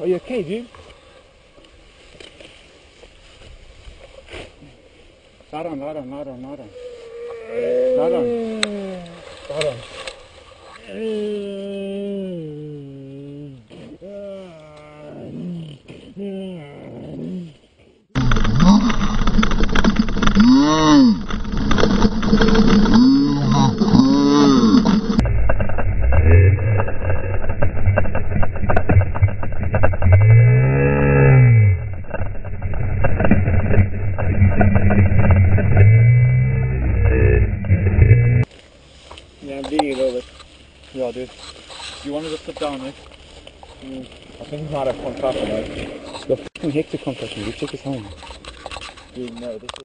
Are you okay, dude? Down, lie down, lie down, lie down. Lie down. Lie down. Yeah, I'm bleeding a little bit. Yeah, dude. You wanted to sit down, eh? I think he might have concussion, mate. It's got fucking hectic concussion. You check his helmet. Dude, no, this